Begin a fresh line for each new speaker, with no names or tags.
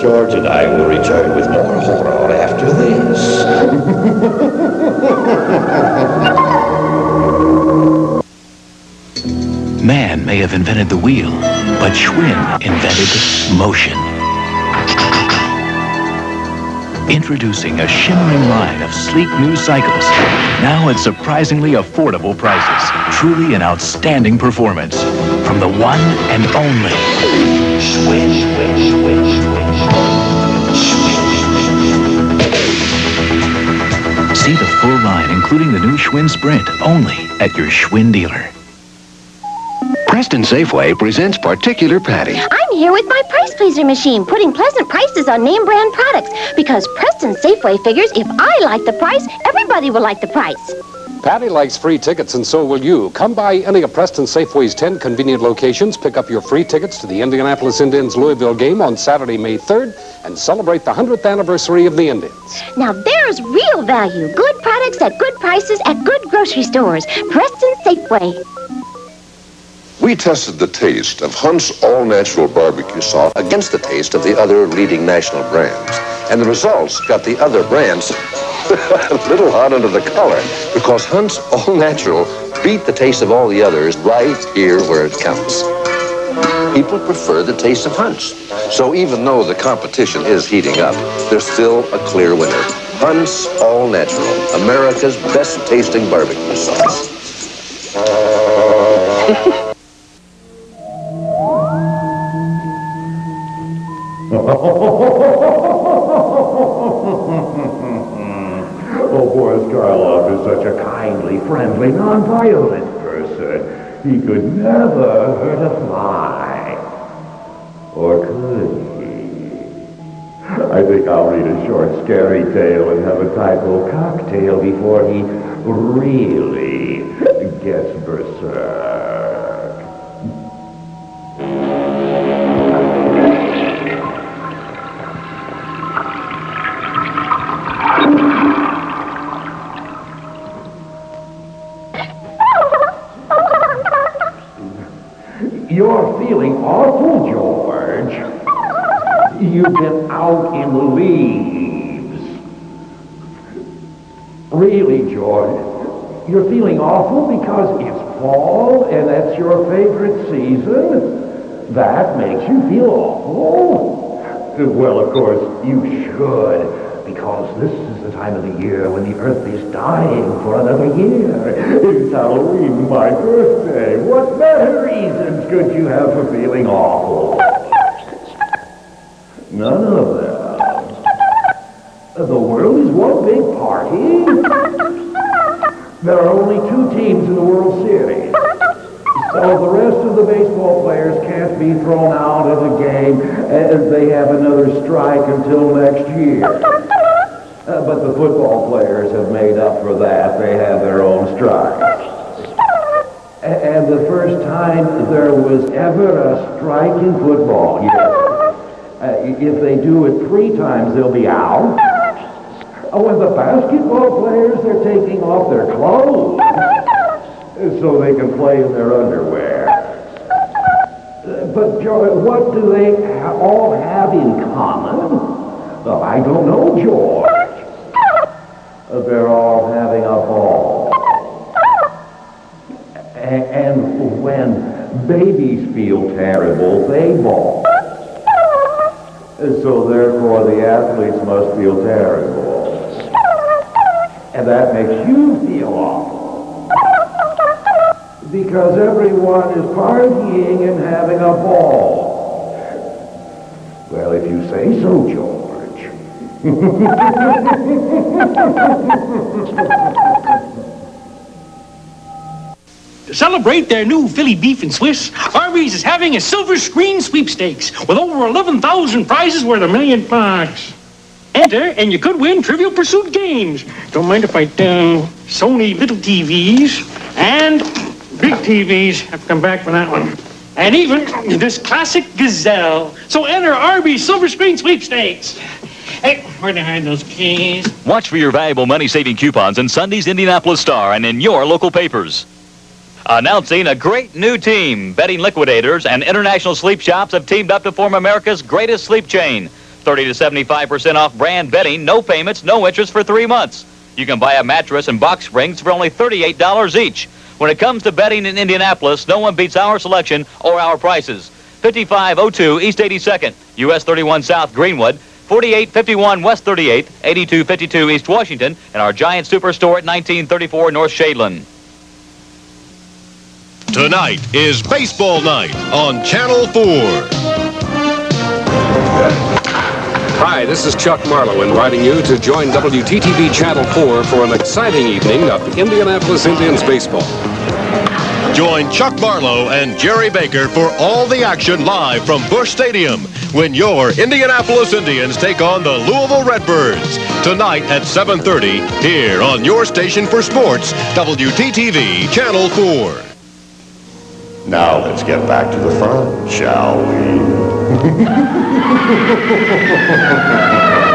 George and I will return with more horror after this.
Man may have invented the wheel, but Schwinn invented motion. Introducing a shimmering line of sleek new cycles, now at surprisingly affordable prices. Truly an outstanding performance from the one and only Schwinn. Schwinn, Schwinn, Schwinn. Full line, including the new Schwinn Sprint, only at your Schwinn dealer.
Preston Safeway presents Particular Patty.
I'm here with my price pleaser machine, putting pleasant prices on name brand products. Because Preston Safeway figures if I like the price, everybody will like the price.
Patty likes free tickets, and so will you. Come by any of Preston Safeway's 10 convenient locations, pick up your free tickets to the Indianapolis Indians Louisville game on Saturday, May 3rd, and celebrate the 100th anniversary of the Indians.
Now there's real value. Good products at good prices at good grocery stores. Preston Safeway.
We tested the taste of Hunt's all-natural barbecue sauce against the taste of the other leading national brands. And the results got the other brands a little hot under the collar because Hunt's all-natural beat the taste of all the others right here where it counts. People prefer the taste of Hunt's. So even though the competition is heating up, there's still a clear winner. Hunt's All Natural, America's best tasting barbecue sauce.
friendly, non-violent person. He could never hurt a fly. Or could he? I think I'll read a short, scary tale and have a typo cocktail before he really gets berserk. You're feeling awful, George. You've been out in the leaves. Really, George, you're feeling awful because it's fall and that's your favorite season? That makes you feel awful? Well, of course, you should, because this is the time of the year when the earth is dying for another year. It's Halloween, my birthday. What better reasons could you have for feeling awful? None of them. The world is one big party. There are only two teams in the World Series. So the rest of the baseball players can't be thrown out of the game as they have another strike until next year. Uh, but the football players have made up for that. They have their own strikes. And the first time there was ever a strike in football. Uh, if they do it three times, they'll be out. Oh, and the basketball players, they're taking off their clothes so they can play in their underwear. Uh, But, George, what do they all have in common? Well, I don't know, George. They're all having a ball. And when babies feel terrible, they bawl. Uh, So therefore, the athletes must feel terrible. And that makes you feel awful. Because everyone is partying and having a ball. Well, if you say so, George.
To celebrate their new Philly beef and Swiss, Arby's is having a silver screen sweepstakes with over 11,000 prizes worth a million bucks. Enter and you could win Trivial Pursuit games. Don't mind if I tell Sony little TVs and big TVs. Have to come back for that one. And even this classic Gazelle. So enter Arby's silver screen sweepstakes. Hey, where'd I hide those keys?
Watch for your valuable money-saving coupons in Sunday's Indianapolis Star and in your local papers. Announcing a great new team. Bedding liquidators and international sleep shops have teamed up to form America's greatest sleep chain. 30 to 75% off brand bedding, no payments, no interest for three months. You can buy a mattress and box springs for only $38 each. When it comes to bedding in Indianapolis, no one beats our selection or our prices. 5502 East 82nd, US 31 South Greenwood, 4851 West 38th, 8252 East Washington, and our giant superstore at 1934 North Shadeland.
Tonight is baseball night on Channel 4.
Hi, this is Chuck Marlowe inviting you to join WTTV Channel 4 for an exciting evening of Indianapolis Indians baseball.
Join Chuck Marlowe and Jerry Baker for all the action live from Bush Stadium when your Indianapolis Indians take on the Louisville Redbirds tonight at 7:30 here on your station for sports, WTTV Channel 4.
Now let's get back to the fun, shall we?